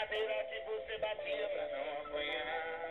cadeira que você batia pra não apanhar.